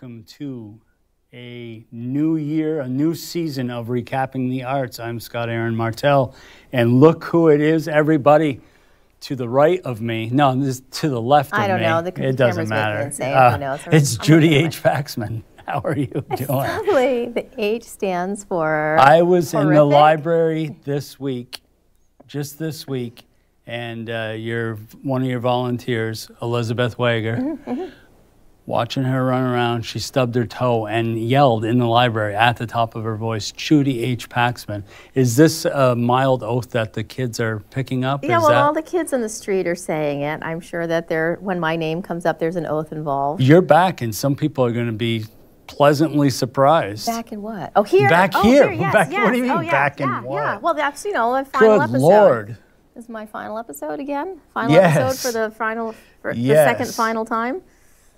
welcome to a new year, a new season of Recapping the Arts. I'm Scott Aaron Martell, and look who it is, everybody. To the right of me, no, this to the left of me. I don't know. The it doesn't matter. it say, Uh, who knows? it's I'm Judy H. Paxman. How are you doing? Lovely. The H stands for. I was in the library this week, just this week, and uh, your one of your volunteers, Elizabeth Wager, Mm-hmm, watching her run around, she stubbed her toe and yelled in the library at the top of her voice, "Judy H. Paxman." Is this a mild oath that the kids are picking up? Yeah, Is well, that- all the kids on the street are saying it. I'm sure that there, when my name comes up, there's an oath involved. you're back, and some people are going to be pleasantly surprised. Back in what? Oh, here. Back oh, here. yes, Back- yes. what do you mean, oh, yeah, back in yeah, what? Yeah. Well, that's you know a final Good episode. Lord. This is my final episode again. Final Yes. episode for the final, for the second final time.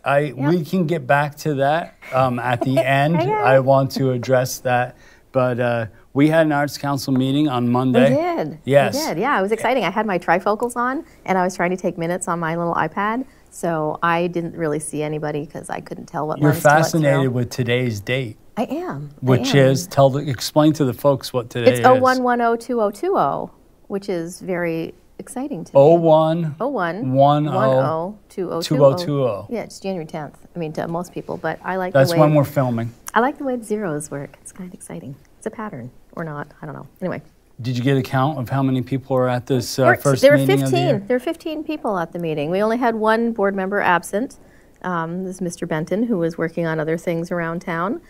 I we can get back to that um, at the end. I want to address that, but uh, we had an arts council meeting on We Monday. did. Yes. We did. Yeah, it was exciting. I had my trifocals on, and I was trying to take minutes on my little iPad. So I didn't really see anybody because I couldn't tell what You're lens to fascinated with today's date, I am. I which am. is tell the explain to the folks what today It's is. It's 01102020, which is very exciting to me. Oh one 01 one 10 oh. 2020. 2020. Yeah, it's January 10th. I mean, to most people, but I like That's the way when we're filming. I like the way the zeros work. It's kind of exciting. It's a pattern or not. I don't know. Anyway, Did you get a count of how many people are at this uh, first there were meeting of the 15. year? There were 15 people at the meeting. We only had one board member absent. Um, this is Mr. Benton, who was working on other things around town.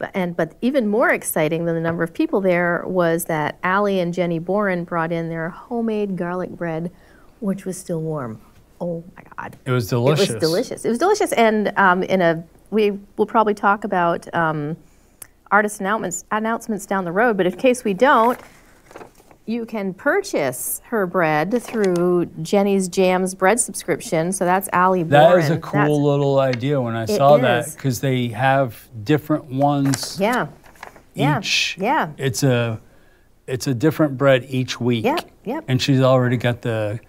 But, and, but even more exciting than the number of people there was that Allie and Jenny Boren brought in their homemade garlic bread, which was still warm. Oh my God. It was delicious. It was delicious. It was delicious, and um, in a we will probably talk about um, artist announcements announcements down the road. But in case we don't, you can purchase her bread through Jenny's Jams bread subscription. So that's Allie That Boren. is a That's- cool little idea when I saw that because they have different ones. Yeah. Each. Yeah. It's a it's a different bread each week. Yep, yep. And she's already got the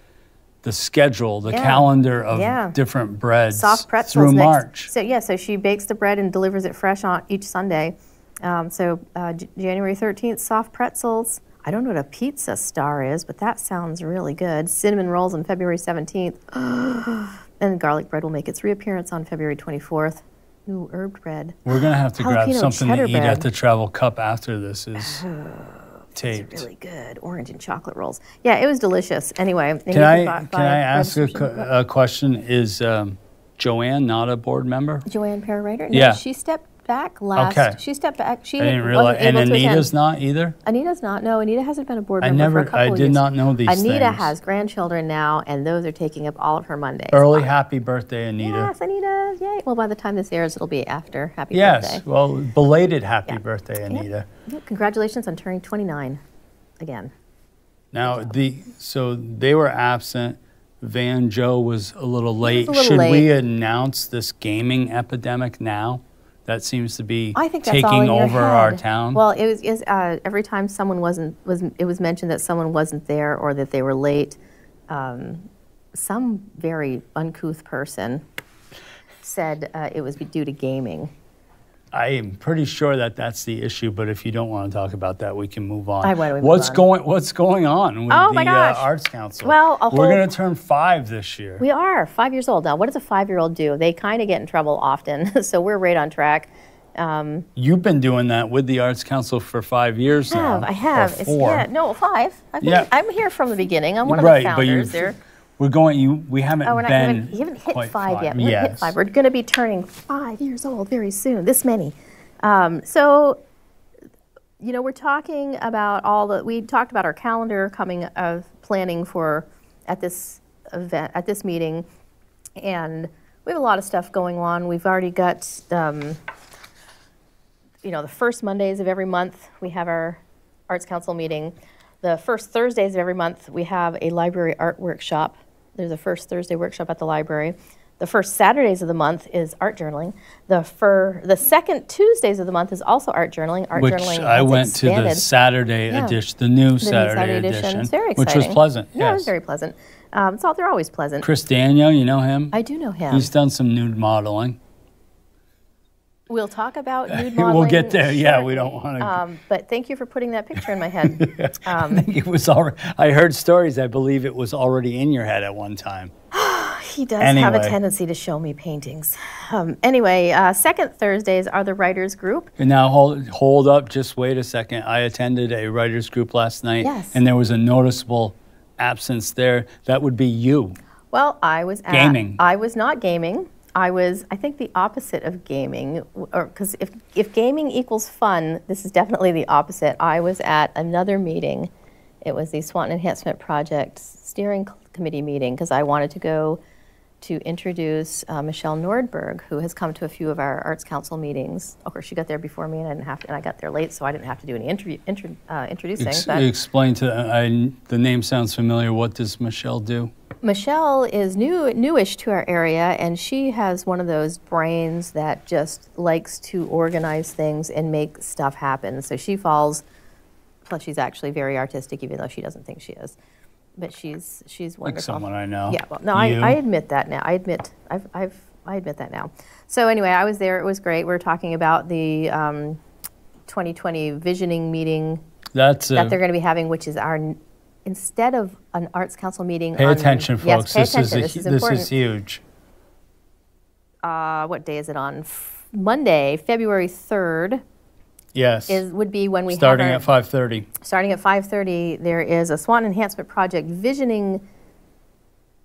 the schedule, the Yeah, calendar of yeah. different breads soft pretzels through next- March. So yeah, so she bakes the bread and delivers it fresh on each Sunday. Um, so uh, J- January 13th, soft pretzels. I don't know what a pizza star is, but that sounds really good. Cinnamon rolls on February 17th. and garlic bread will make its reappearance on February 24th. New herb bread. We're gonna have to grab something to eat bread. at the travel cup after this is taped. really good. Orange and chocolate rolls. Yeah, it was delicious. Anyway, Can I buy- can buy I ask a, co- a question? Is um, Joanne not a board member? Joanne Perrider? No, Yeah. she stepped back last. Okay. She stepped back. She I didn't realize. And able to attend. Anita's not either. Anita's not. No, Anita hasn't been a board I member never- for a couple I did years. not know these Anita things. has grandchildren now, and those are taking up all of her Mondays. Early happy birthday, Anita. Yes, Anita. Yay. Well, by the time this airs, it'll be after Happy Yes. Birthday. Well, belated happy Yeah. birthday, Anita. Congratulations on turning 29 again. Now the so they were absent. Van Joe was a little late. a little Should we announce this gaming epidemic now? That seems to be I think taking all in your over our town. Well, it was is, uh, every time someone wasn't was it was mentioned that someone wasn't there or that they were late. Um, some very uncouth person said uh, it was due to gaming. I am pretty sure that that's the issue. But if you don't want to talk about that, we can move on. I- why don't we what's on? going What's going on with Oh the. Uh, Arts Council? Well, a we're going to turn five this year. We are five years old now. What does a five-year-old do? They kind of get in trouble often, so we're right on track. Um, You've been doing that with the Arts Council for five years I have now. I have? Or It's- four. yeah, no, five. I've been, Yeah. I'm here from the beginning. I'm one of right, the founders you there. We're going. You we haven't Oh, we're not been. even, you haven't hit quite five, yet. We Yes. hit five. We're going to be turning five years old very soon. This many. Um, so, you know, we're talking about all the. We talked about our calendar coming of planning for at this event at this meeting, and we have a lot of stuff going on. We've already got. Um, you know, the first Mondays of every month, we have our Arts Council meeting. The first Thursdays of every month, we have a library art workshop. There's a first Thursday workshop at the library. The first Saturdays of the month is art journaling. The fir- the second Tuesdays of the month is also art journaling. Art Which journaling I went to the. Saturday Yeah. edition, the new The new Saturday, edition. edition, It's very which was pleasant. Yeah, it was very pleasant. Um, so they're always pleasant. Chris Daniel, you know him? I do know him. He's done some nude modeling. We'll talk about nude modeling. we'll get there. Yeah, we don't want to. Um, but thank you for putting that picture in my head. Um, it was already. I heard stories. I believe it was already in your head at one time. He does have a tendency to show me paintings. Um, anyway, uh, second Thursdays are the writers group. And now hold hold up. Just wait a second. I attended a writers group last night, Yes. and there was a noticeable absence there. That would be you. Well, I was at, Gaming. I was not gaming. I was, I think, the opposite of gaming, or because if if gaming equals fun, this is definitely the opposite. I was at another meeting. It was the Swanton Enhancement Project steering committee meeting because I wanted to go to introduce uh, Michelle Nordberg, who has come to a few of our Arts Council meetings. Of course, she got there before me, and I didn't have to, and I got there late, so I didn't have to do any interview, intro, uh, introducing. Ex- explain to I, the name sounds familiar. What does Michelle do? Michelle is new, newish to our area, and she has one of those brains that just likes to organize things and make stuff happen. So she falls. Plus, she's actually very artistic, even though she doesn't think she is. But she's she's wonderful. Like someone I know. Yeah, well, no, I, I admit that now. I admit, I've, I've, I admit that now. So anyway, I was there. It was great. We were talking about the um, 2020 visioning meeting That's that a, they're going to be having, which is our instead of an arts council meeting. pay on- attention, Yes, folks. pay this attention. is a, this is this is huge. uh, what day is it on? F- Monday, February 3rd Yes. is would be when we starting have at five thirty. starting at 5:30. There is a Swan Enhancement Project visioning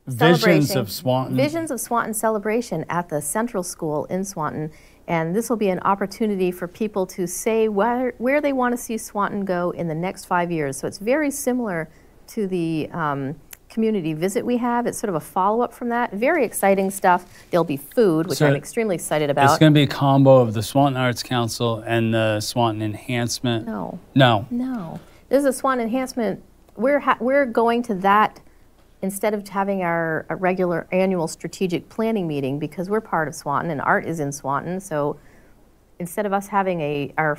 Visions of Swanton. Visions of Swanton celebration at the Central School in Swanton. And this will be an opportunity for people to say where, where they want to see Swanton go in the next five years. So it's very similar to the um, community visit we have. It's sort of a follow up from that. Very exciting stuff. There'll be food, which So I'm extremely excited about. It's going to be a combo of the Swanton Arts Council and the Swanton Enhancement. no, No. no. This is a Swanton enhancement. We're, ha- we're going to that instead of having our, our regular annual strategic planning meeting because we're part of Swanton and Art is in Swanton. So instead of us having a our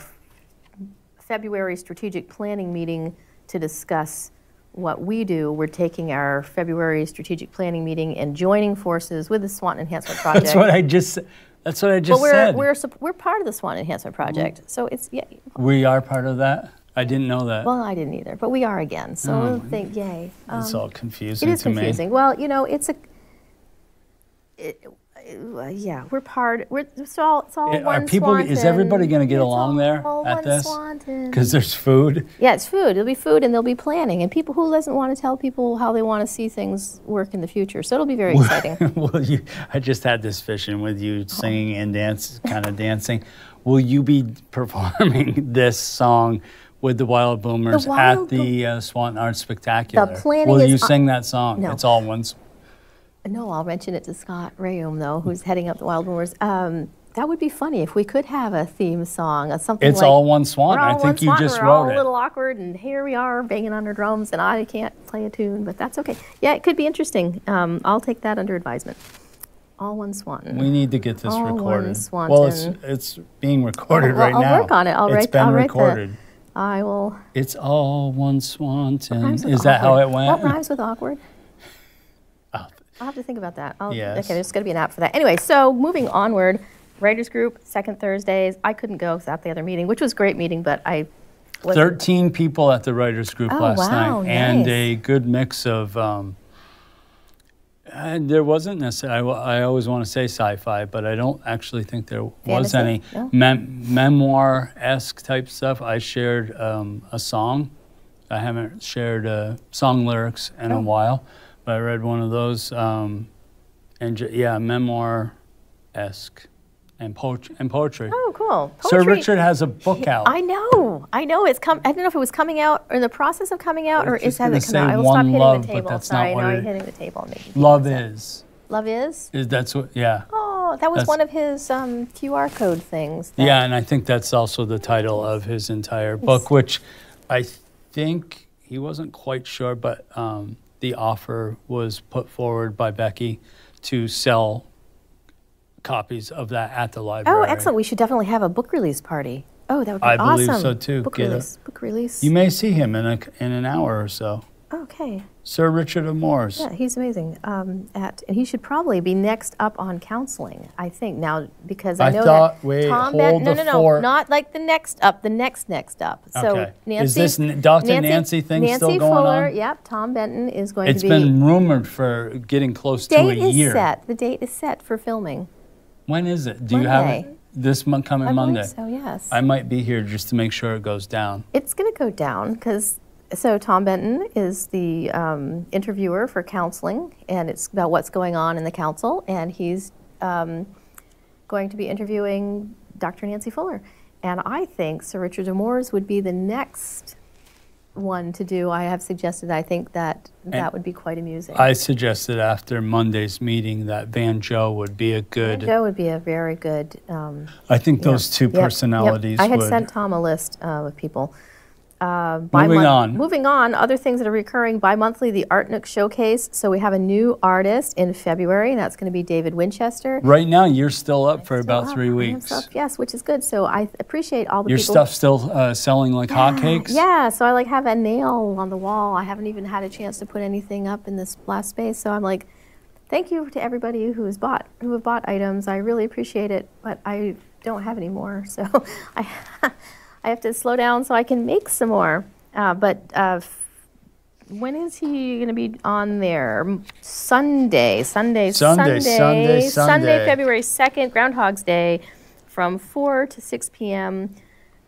February strategic planning meeting to discuss what we do, we're taking our February strategic planning meeting and joining forces with the Swanton Enhancement Project. That's what I just. That's what I just but we're, said. we're, we're part of the Swanton Enhancement Project. So it's, yeah, we are part of that. I didn't know that. well, I didn't either, but we are again. So think, yay. it's Um, all confusing It is to confusing. Well, you know, it's a. It, yeah, we're part. We're it's all. It's all me. one Are people? Is everybody going to get It's along there all at this? Because there's food. Yeah, it's food. It'll be food, and they'll be planning, and people who doesn't want to tell people how they want to see things work in the future. So it'll be very exciting. Will you? I just had this vision with you singing and dance, kind of dancing. Will you be performing this song with the Wild Boomers Wild at the uh, Swanton Arts Spectacular? The planning Will you sing that song? No. It's all one. No, I'll mention it to Scott Rayum though, who's heading up the Wild Boomers. Um, that would be funny if we could have a theme song, uh, something It's like. all one Swan. All I one think you Swanton, just we're wrote all it. a little awkward, and here we are banging on our drums, and I can't play a tune, but that's okay. Yeah, it could be interesting. Um, I'll take that under advisement. All one swan. We need to get this All one recorded. Well, it's it's being recorded Well, right I'll now. work on it. I'll It's write- been I'll write the- recorded. I will. It's all one Swanton. Is that how it went? What rhymes with awkward? I'll have to think about that. I'll, Yes. Okay, there's going to be an app for that. Anyway, so moving onward, Writers Group, second Thursdays. I couldn't go because at the other meeting, which was a great meeting, but I. 13 people at the writers group Oh, last wow, night and a good mix of um, and there wasn't necessarily I, I always want to say sci-fi but i don't actually think there was any No? mem- memoir-esque type stuff i shared um, a song i haven't shared uh, song lyrics in Oh. a while i read one of those um, and yeah memoir-esque and, poet- and poetry Oh, cool. sir richard has a book out I know, I know. It's come. I don't know if it was coming out or in the process of coming out, I or was is has it come out? I will stop hitting Love, the but table. that's Sorry, not what now it- you're hitting the table. and people love is Love is. is that's what yeah Oh, that was That's- one of his um, QR code things. Yeah, and I think that's also the title of his entire book, which I think he wasn't quite sure, but um, the offer was put forward by Becky to sell copies of that at the oh, library. Oh, excellent. We should definitely have a book release party. Oh, that would be I awesome. believe so, too. Book Get release. Book release. You may see him in a, in an hour or so. Okay. Sir Richard Amores. Yeah, he's amazing. Um, at and he should probably be next up on counseling. I think now because I, I know thought- that wait, Tom hold Benton. No, no, no, fort. not like the next up. The next next up. So Okay. Nancy. Is this Dr. Nancy thing Nancy still going Fuller, on? Yep. Tom Benton is going It's to be. It's been rumored for getting close to a year. date is set. The date is set for filming. When is it? Do you have it this month coming I Monday? so. Yes. I might be here just to make sure it goes down. It's going to go down because so Tom Benton is the um, interviewer for counseling, and it's about what's going on in the council, and he's um, going to be interviewing Dr. Nancy Fuller, and I think Sir Richard Demores would be the next one to do. I have suggested. I think that that would be quite amusing. I suggested after Monday's meeting that Van Joe would be a good. Van Joe would be a very good. Um, I think those two Yep, yep. personalities I had would. sent Tom a list uh, of people. Uh, Moving on. Moving on, other things that are recurring bi-monthly, the Art Nook Showcase. So we have a new artist in February, and that's going to be David Winchester. right now, you're still up for Still about up. three weeks. up, yes, which is good. So I appreciate all the Your people. stuff's still uh, selling like hotcakes. Yeah, so I like have a nail on the wall. I haven't even had a chance to put anything up in this last space. So I'm like, thank you to everybody who has bought who have bought items. I really appreciate it, but I don't have any more, so I I have to slow down so I can make some more. Uh, but uh, when is he going to be on there? M- Sunday, Sunday, Sunday, Sunday, Sunday. February second, Groundhog's Day, from four to six p.m.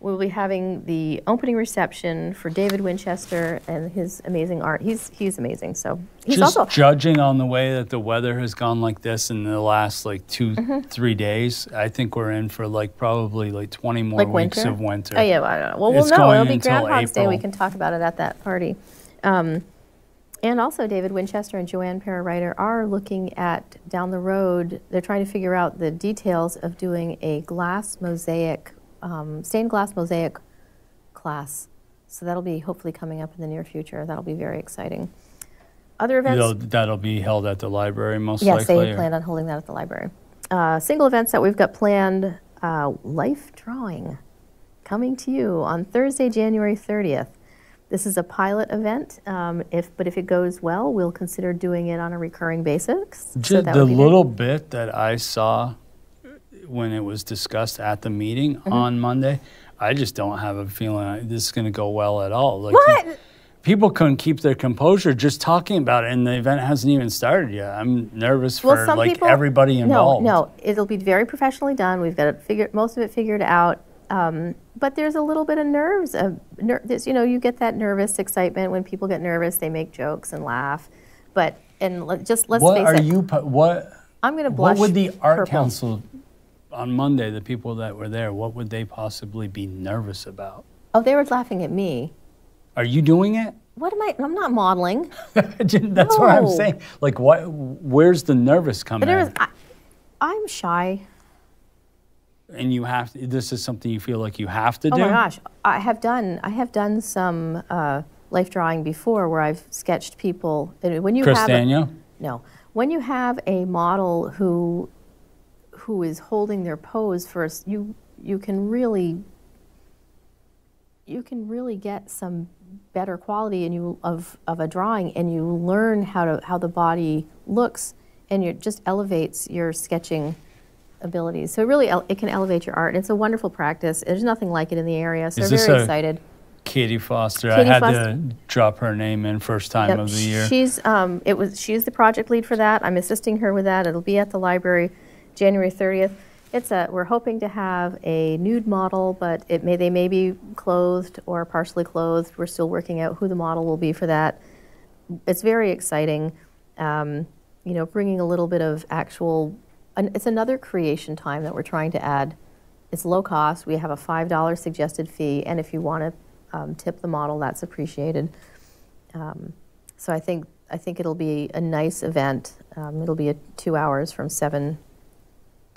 We'll be having the opening reception for David Winchester and his amazing art. He's he's amazing. So he's Just also judging on the way that the weather has gone like this in the last like 2 Mm-hmm. three days, I think we're in for like probably like 20 more like weeks winter. of winter. Oh yeah, well, I don't know. Well, we'll know. It'll be Groundhog's Day. We can talk about it at that party. Um, and also, David Winchester and Joanne Parawriter are looking at down the road. They're trying to figure out the details of doing a glass mosaic, um, stained glass mosaic class. So that'll be hopefully coming up in the near future. That'll be very exciting. Other events. That'll, that'll be held at the library most Yes, likely. they or- planned on holding that at the library. Uh, single events that we've got planned uh, Life Drawing coming to you on Thursday, January 30th. This is a pilot event, um, if, but if it goes well, we'll consider doing it on a recurring basis. So the little bit that I saw when it was discussed at the meeting Mm-hmm. on Monday, I just don't have a feeling this is going to go well at all. Like, What? People couldn't keep their composure just talking about it, and the event hasn't even started yet. I'm nervous Well, for some like people, everybody involved. No, no, it'll be very professionally done. We've got it figured, most of it figured out. Um, but there's a little bit of nerves. Of ner- you know, you get that nervous excitement when people get nervous. They make jokes and laugh. But and let, just let's What face are you? What? I'm going to blush. What would the art purple. council on Monday? The people that were there, what would they possibly be nervous about? Oh, they were laughing at me. Are you doing it? What am I? I'm not modeling. That's what I'm saying. Like, what? Where's the nervous coming? But in? I, I'm shy. and you have to, this is something you feel like you have to Oh do Oh my gosh, I have done. I have done some uh, life drawing before where I've sketched people. and When you chris have a- No. When you have a model who who is holding their pose first, you you can really you can really get some better quality and you of, of a drawing and you learn how to how the body looks and it just elevates your sketching abilities. So it really it can elevate your art. It's a wonderful practice. There's nothing like it in the area. So Is we're very excited. katie foster Katie i had Foster. to drop her name in first time Yep, of the year She's um, it was she's the project lead for that. I'm assisting her with that. It'll be at the library, January 30th. It's a we're hoping to have a nude model, but it may they may be clothed or partially clothed. We're still working out who the model will be for that. It's very exciting. Um, you know, bringing a little bit of actual. An, it's another creation time that we're trying to add. It's low cost. We have a five dollar suggested fee, and if you want to um, tip the model, that's appreciated. Um, so I think I think it'll be a nice event. Um, it'll be a two hours from seven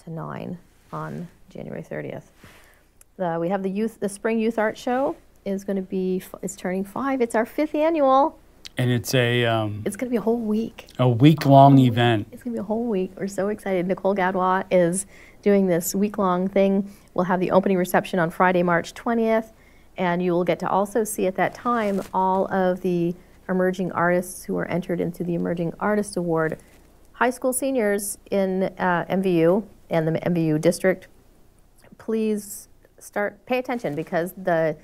to nine on January 30th. The, we have the youth the spring youth art show is going to be is turning five. It's our fifth annual. and it's a um, It's going to be a whole week. a week long event It's going to be a whole week. We're so excited. Nicole Gadwa is doing this week long thing. We'll have the opening reception on Friday, March 20th, and you will get to also see at that time all of the emerging artists who are entered into the Emerging Artist Award. High school seniors in uh, MVU and the MVU district, please start pay attention because the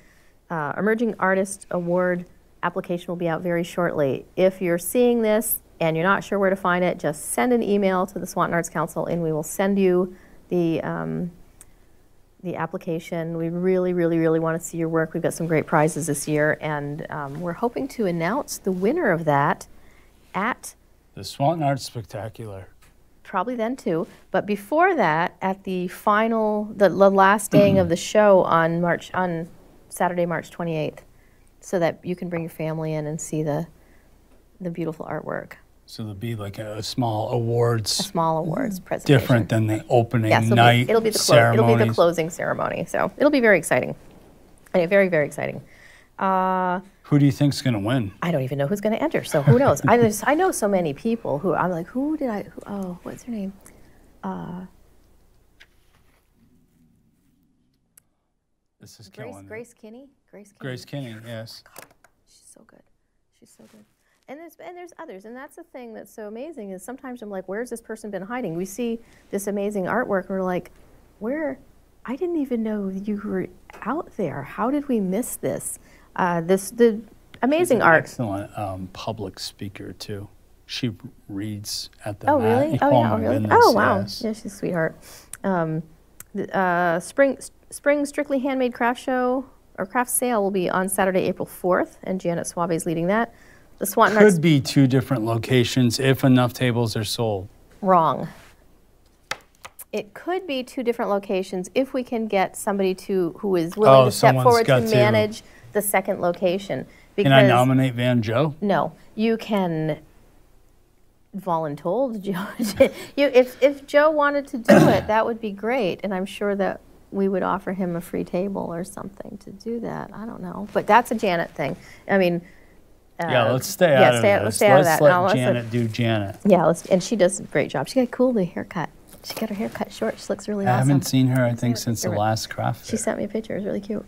uh, Emerging Artist Award application will be out very shortly. If you're seeing this and you're not sure where to find it, just send an email to the Swanton Arts Council and we will send you the um, the application. We really, really, really want to see your work. We've got some great prizes this year, and um, we're hoping to announce the winner of that at The Swanton Arts Spectacular. Probably then too. But before that, at the final, the, the last day of the show on March on Saturday, March 28th, so that you can bring your family in and see the the beautiful artwork. So there'll be like a, small awards, A Small awards presentation. different than the opening Yes, it'll night be, it'll be the clo- it'll be the closing ceremony. So it'll be very exciting. And very, very exciting. Uh, Who do you think's going to win? I don't even know who's going to enter. So who knows? I just, I know so many people who I'm like, who did I? Who, oh, what's her name? This is Grace killing. Grace Kinney. Grace Kinney. Grace Kinney, yes. She's so good. She's so good. And there's and there's others, and that's the thing that's so amazing is sometimes I'm like, where's this person been hiding? We see this amazing artwork, and we're like, where? I didn't even know you were out there. How did we miss this? Uh, this the amazing art. Excellent um, public speaker too. She reads at the. Oh, really? Oh, yeah. Oh, my really? goodness, Oh, wow. yes. Yeah, she's a sweetheart. Um, the, uh, spring, spring Strictly Handmade Craft Show or Craft Sale will be on Saturday, April 4th, and Janet Suave is leading that. The Swanton Arts Could be two different locations if enough tables are sold. wrong. It could be two different locations if we can get somebody to who is willing Oh, to step forward to got to- manage the second location. Because Can I nominate Van Joe? No, you can voluntold Joe. you, if, if Joe wanted to do it, that would be great, and I'm sure that we would offer him a free table or something to do that. I don't know, but that's a Janet thing. I mean, yeah, uh, let's stay yeah, out of stay out- this. let's stay out of that. let let's- Janet do Janet. yeah, let's, and she does a great job. She got a cool little haircut. She got her hair cut short. She looks really I awesome. haven't seen her, I think, since the last craft She sent me a picture. It was really cute.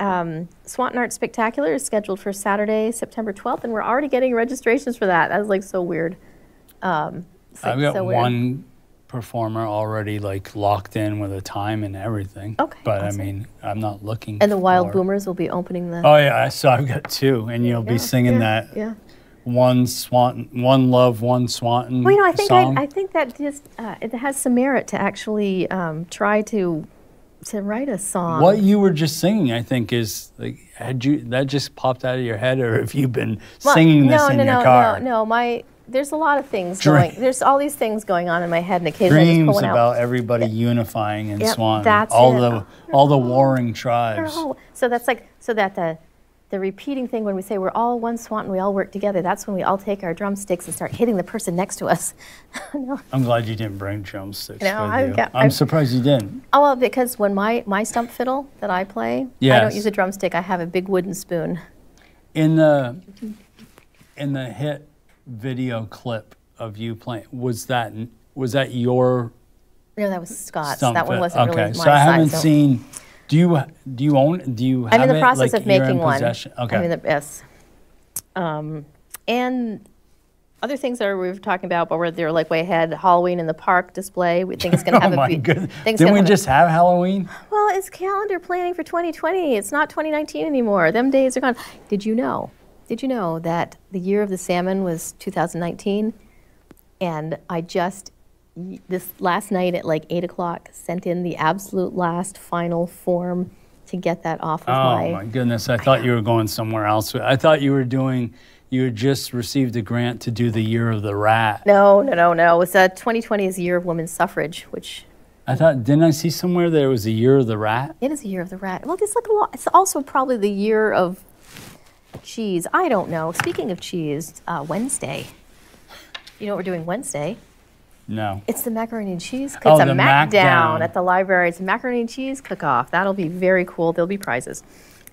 Um, Swanton Art Spectacular is scheduled for Saturday, September 12th, and we're already getting registrations for that. That's like so weird. Um, like, I've got so one performer already like locked in with a time and everything. Okay, But awesome. I mean, I'm not looking. And the Wild Boomers will be opening the. Oh yeah, so I've got two, and you'll Yeah, be singing yeah, that Yeah. one Swanton, one love, one Swanton Well, you know, I think. I, I think that just uh, it has some merit to actually um, try to to write a song. what you were just singing, I think, is like had you that just popped out of your head, or have you been Well, singing this no, in no, your no, car? No, no, my there's a lot of things Dream- going. There's all these things going on in my head, and occasionally I just Dreams pull one out. about everybody unifying in Yep, Swan. that's all it. the all the warring oh, tribes. Oh, so that's like so that the the repeating thing when we say we're all one Swanton, we all work together. That's when we all take our drumsticks and start hitting the person next to us. no. I'm glad you didn't bring drumsticks No, got- I'm I've- surprised you didn't. Oh well, because when my my stump fiddle that I play, I don't use a drumstick. I have a big wooden spoon. In the in the hit video clip of you playing, was that was that your No, that was Scott's. that one wasn't okay, really my so I haven't size, so- seen. Do you do you own? Do you? Have I'm in the it, process like, of making one. possession? Okay. I'm in the yes. Um, and other things that we were talking about, but we're they're like way ahead. Halloween in the park display. We think it's going to oh have a my be- goodness! Didn't we have a- just have Halloween? Well, it's calendar planning for 2020. It's not 2019 anymore. Them days are gone. Did you know? Did you know that the year of the salmon was 2019? And I just this last night at like eight o'clock sent in the absolute last final form to get that off of Oh my. my goodness! I thought you were going somewhere else. I thought you were doing. You had just received a grant to do the Year of the Rat. No, no, no, no. It's a 2020 is the year of women's suffrage, which I thought, didn't I see somewhere there was a Year of the Rat? it is a year of the rat. Well, it's like a lot. It's also probably the year of cheese. I don't know. Speaking of cheese, uh, Wednesday. You know what we're doing Wednesday? No. It's the macaroni and cheese. Oh, it's Oh, a the mac mac down down. at the library. It's a macaroni and cheese cook-off. That'll be very cool. There'll be prizes.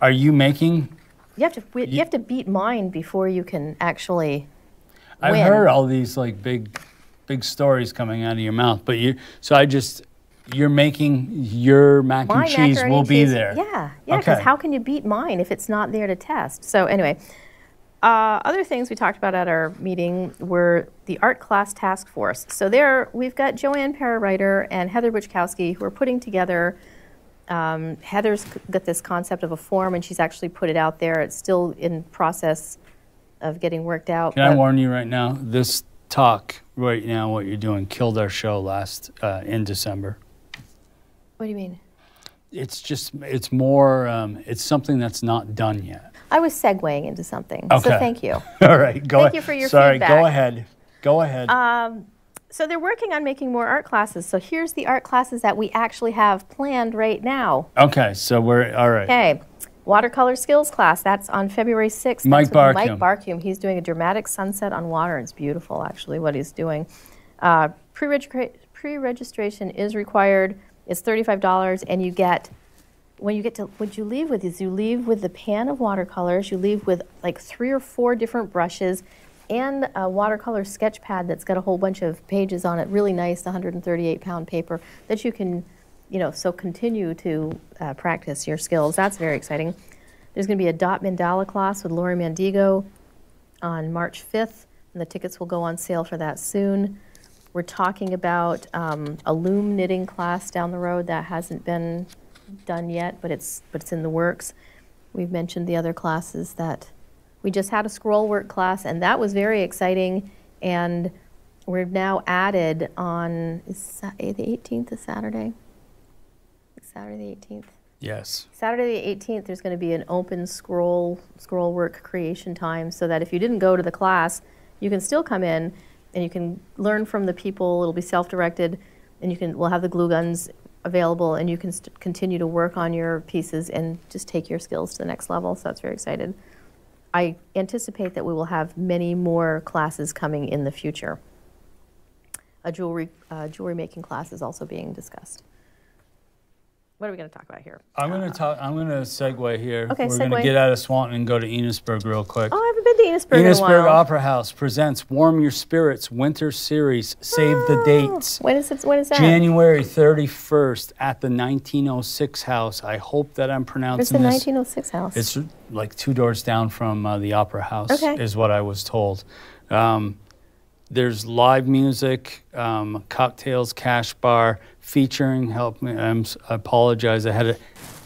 Are you making? You have to we- you have to beat mine before you can actually. I've Win. heard all these like big, big stories coming out of your mouth, but you. So I just, you're making your mac My and cheese will and be cheese- there. Yeah, yeah. Because Okay. how can you beat mine if it's not there to test? So anyway, uh, other things we talked about at our meeting were the art class task force. So there, we've got Joanne Parawriter and Heather Wichkowski who are putting together. Um, Heather's got this concept of a form, and she's actually put it out there. It's still in process of getting worked out. Can I warn you right now? This talk right now, what you're doing, killed our show last uh, in December. what do you mean? It's just, it's more, um, it's something that's not done yet. I was segueing into something, Okay. so thank you. All right, go Thank ahead. you for your Sorry, feedback. go ahead. Go ahead. Um, so they're working on making more art classes. So here's the art classes that we actually have planned right now. okay, so we're, all right. Okay, watercolor skills class. That's on February 6th. Mike Barkum. Mike Barkum. He's doing a dramatic sunset on water. It's beautiful, actually, what he's doing. Uh, pre-registra- pre-registration is required. It's $35, and you get when you get to what you leave with is you leave with the pan of watercolors. You leave with like three or four different brushes. And a watercolor sketch pad that's got a whole bunch of pages on it, really nice, 138 pound paper that you can you know, so continue to uh, practice your skills. That's very exciting. There's going to be a dot mandala class with Lori Mandigo on March 5th, and the tickets will go on sale for that soon. We're talking about um, a loom knitting class down the road that hasn't been done yet, but it's but it's in the works. We've mentioned the other classes that we just had a scroll work class, and that was very exciting. And we're now added on is eh, the 18th is Saturday. Saturday the 18th. Yes. Saturday the 18th, there's going to be an open scroll scroll work creation time, so that if you didn't go to the class, you can still come in and you can learn from the people. It'll be self-directed, and you can we'll have the glue guns available, and you can continue to work on your pieces and just take your skills to the next level. So that's very excited. I anticipate that we will have many more classes coming in the future. A jewelry uh, jewelry making class is also being discussed. What are we going to talk about here? I'm going to talk, I'm going to segue here. Okay, We're going to get out of Swanton and go to Enosburg real quick. Oh, I haven't been to Enosburg, in a Enosburg. Opera House presents Warm Your Spirits Winter Series. Save the Oh, dates. When is it? When is that? January 31st at the 1906 house. I hope that I'm pronouncing. It's the this. 1906 house. It's like two doors down from uh, the Opera House, Okay. is what I was told. Um, there's live music, um, cocktails, cash bar, featuring. Help me, I'm, I apologize. I had a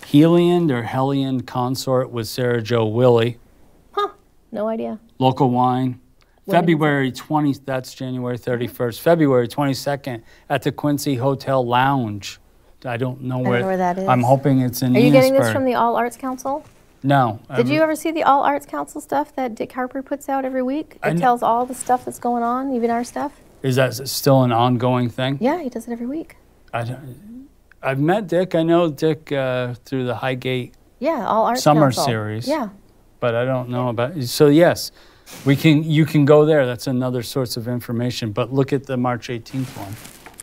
Helian or Hellion consort with Sarah Joe Willie. huh? No idea. Local wine. When? February 20th, that's January 31st. February 22nd at the Quincy Hotel Lounge. I don't know don't where, know where that is. I'm hoping it's in Are you getting this from the All Arts Council? No. Did you ever see the All Arts Council stuff that Dick Harper puts out every week? It tells all the stuff that's going on, even our stuff. Is that still an ongoing thing? Yeah, he does it every week. I don't, I've met Dick. I know Dick uh, through the Highgate, Yeah, All Arts Summer Council. series. Yeah. but I don't know about. So yes, we can. You can go there. That's another source of information. But look at the March 18th one.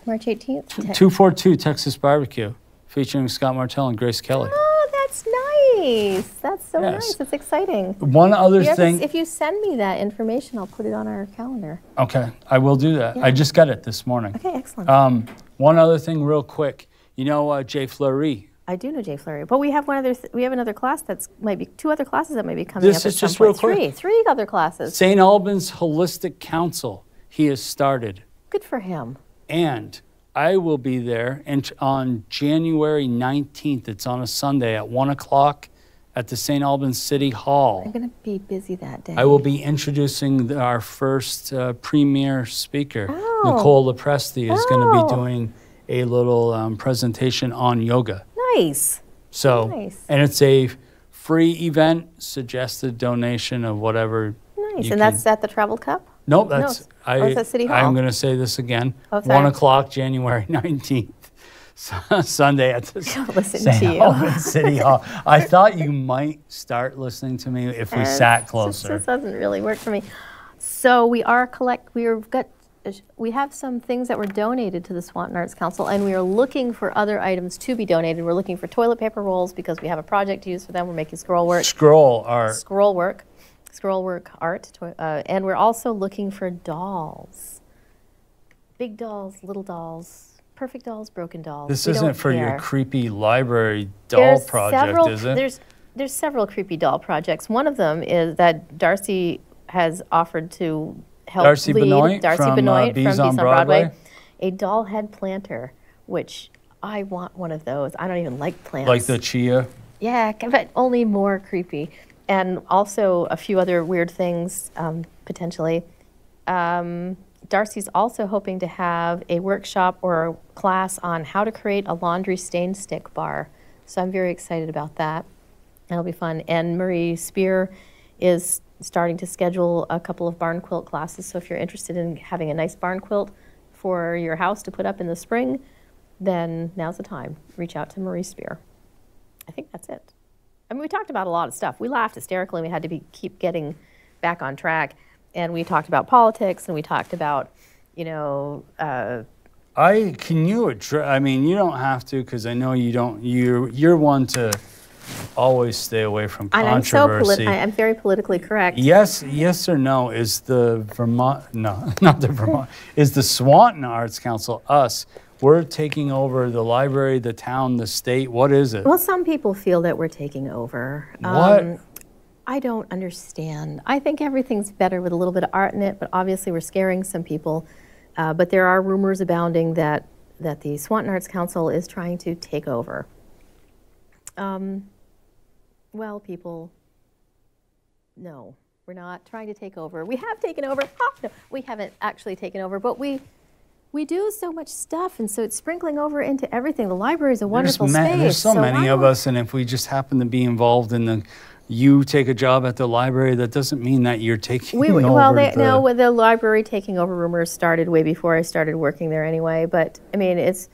March 18th. 242 Texas Barbecue, featuring Scott Martell and Grace Kelly. Oh, that's nice. That's so Yes. nice. It's exciting. One other You have to thing. if you send me that information, I'll put it on our calendar. okay, I will do that. I just got it this morning. Okay, excellent. Um, one other thing, real quick. You know uh, Jay Fleury. I do know Jay Flurry, but we have one other. Th- we have another class that's maybe two other classes that may be coming This up. at is just real quick. Three, three other classes. St. Albans Holistic Council. He has started. Good for him. And I will be there and on January 19th. It's on a Sunday at 1 o'clock at the St. Albans City Hall. I'm going to be busy that day. I will be introducing the, our first uh, premier speaker. Oh. Nicole Lepresti is going to Oh. be doing a little um, presentation on yoga. Nice. So, Nice. and it's a free event, suggested donation of whatever. Nice. and that's can- at the Travel Cup? Nope, that's I. oh, it's at City Hall. I'm going to say this again. Oh, One sorry. o'clock, January nineteenth, Sunday at the listen St. to you. Albans City Hall. I thought you might start listening to me if we And sat this- closer. This doesn't really work for me. So we are collect. We've got. We have some things that were donated to the Swanton Arts Council, and we are looking for other items to be donated. We're looking for toilet paper rolls because we have a project to use for them. We're making scroll work. Scroll art. scroll work, scroll work art, uh, and we're also looking for dolls. Big dolls, little dolls, perfect dolls, broken dolls. This We isn't for your creepy library doll There's project, several, is it? There's there's several creepy doll projects. One of them is that Darcy has offered to help Darcy lead Benoit Darcy from, uh, Benoit Bees from Bees on on Broadway. Broadway. a doll head planter, which I want one of those. I don't even like plants. Like the chia. Yeah, but only more creepy. And also a few other weird things um, potentially. Um, Darcy's also hoping to have a workshop or a class on how to create a laundry stain stick bar. So I'm very excited about that. That'll be fun. And Marie Spear is starting to schedule a couple of barn quilt classes. So if you're interested in having a nice barn quilt for your house to put up in the spring, then now's the time. Reach out to Marie Spear. I think that's it. I mean, we talked about a lot of stuff. We laughed hysterically. and We had to be, keep getting back on track. And we talked about politics and we talked about, you know, uh, I can you address? I mean, you don't have to because I know you don't. You're you're one to always stay away from and I'm so controversy. polit- I, I'm very politically correct. yes, yes or no? Is the Vermont? No, not the Vermont. is the Swanton Arts Council us? We're taking over the library, the town, the state. What is it? Well, some people feel that we're taking over. What? Um, I don't understand. I think everything's better with a little bit of art in it, but obviously we're scaring some people. Uh, but there are rumors abounding that, that the Swanton Arts Council is trying to take over. Um, well, people, no, we're not trying to take over. We have taken over. Ah, no, we haven't actually taken over, but we we do so much stuff, and so it's sprinkling over into everything. The library is a wonderful ma- space. there's so, many of us, and if we just happen to be involved in the, you take a job at the library, that doesn't mean that you're taking We, over. well, they, the, no, with the library taking over rumors started way before I started working there anyway. But I mean, it's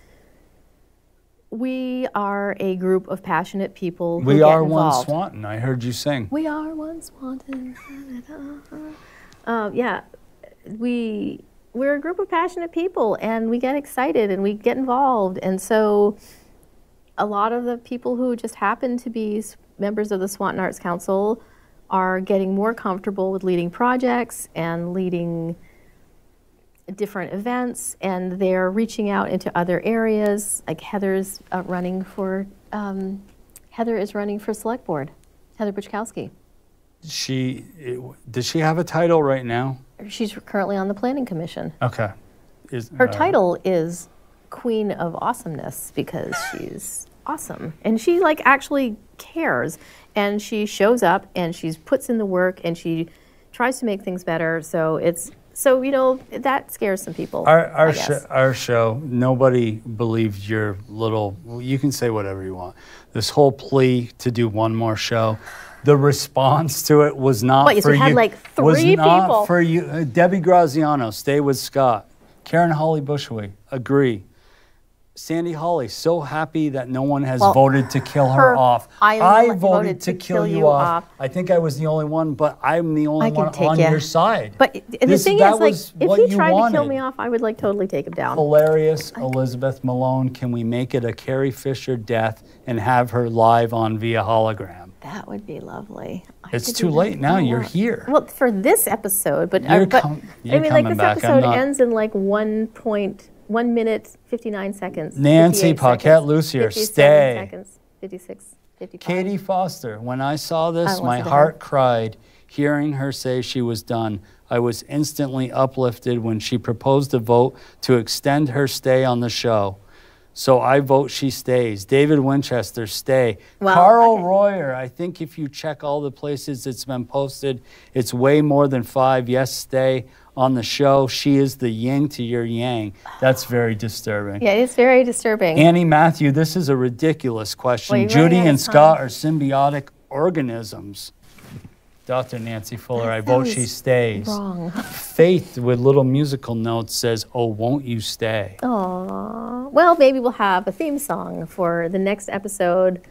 we are a group of passionate people. Who we are one. Swanton. I heard you sing. We are one Swanton. um, yeah, we we're a group of passionate people, and we get excited and we get involved, and so a lot of the people who just happen to be members of the Swanton Arts Council are getting more comfortable with leading projects and leading different events, and they're reaching out into other areas. Like Heather's uh, running for, um, Heather is running for select board. Heather Buchkowski. She it- does she have a title right now? She's currently on the Planning Commission. Okay. Is, Her uh, title is Queen of Awesomeness because she's awesome. And she like actually cares and she shows up and she puts in the work and she tries to make things better. So it's so you know that scares some people. Our our, sh- our show, nobody believed your little. You can say whatever you want. This whole plea to do one more show, the response to it was not What, you for had you. like was three not people? for you. Debbie Graziano, stay with Scott. Karen Holly Bushwick, agree. Sandy Holly, so happy that no one has Well, voted to kill her, her- off. I voted, voted to kill, you off. I think I was the only one, but I'm the only I can one on ya. your side. But and the thing is, like, if he you tried to kill me off, I would like totally take him down. hilarious Elizabeth Malone. Can we make it a Carrie Fisher death and have her live on via hologram? That would be lovely. I It's too late now. You're here. Well, for this episode, but, uh, but I mean, like this. Episode ends in like one point, one minute, fifty nine seconds. Nancy Paquette Lucier, stay. Seconds, 56, 55. Katie Foster. When I saw this, I my heart her. cried hearing her say she was done. I was instantly uplifted when she proposed a vote to extend her stay on the show. So I vote she stays. David Winchester, stay. Well, Carl okay. Royer, I think if you check all the places it's been posted, it's way more than five. Yes, stay on the show. She is the yin to your yang. That's very disturbing. Yeah, it's very disturbing. Annie Matthew, this is a ridiculous question. Well, Judy and Scott are symbiotic organisms. Dr. Nancy Fuller, I vote she stays. Wrong. Faith with little musical notes says, Oh, won't you stay? Aw. Well, maybe we'll have a theme song for the next episode.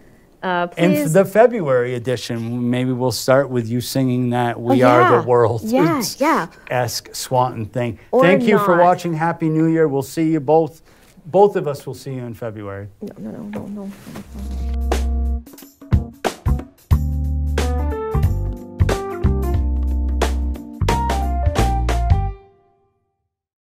Uh, for the February edition, maybe we'll start with you singing that We Oh, Are the World Yeah, yeah. esque Swanton thing. Or Thank you for watching. Happy New Year. We'll see you both. Both of us will see you in February. no, no, no, no, no.